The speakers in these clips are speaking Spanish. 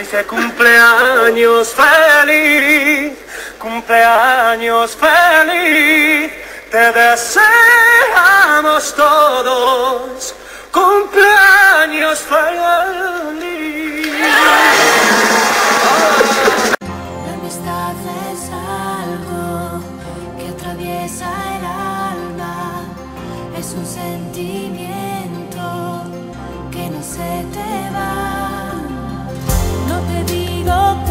Dice cumpleaños feliz, cumpleaños feliz, te deseamos todos, cumpleaños feliz. La amistad es algo que atraviesa el alma, es un sentimiento que no se te te digo.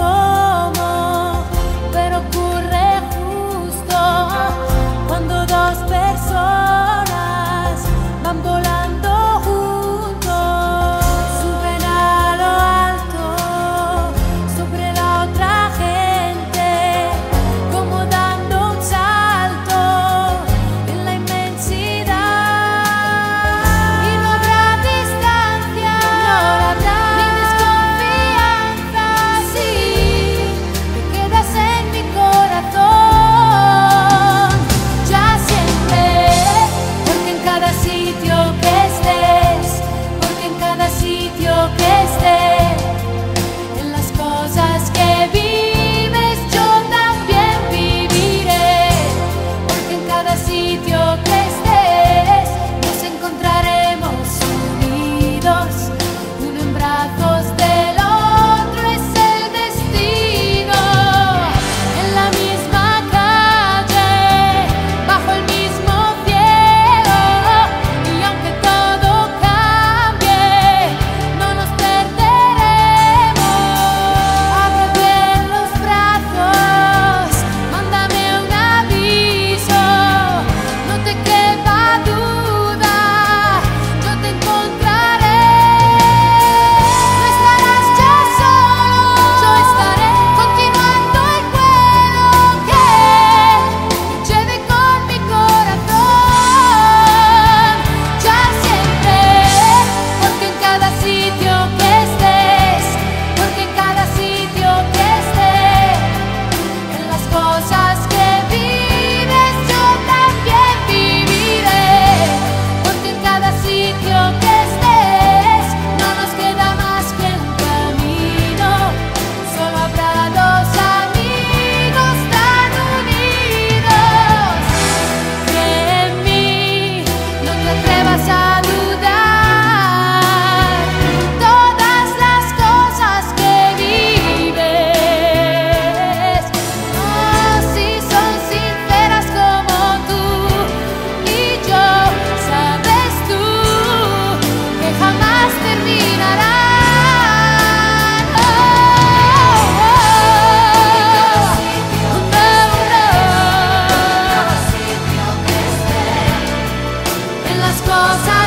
as coisas.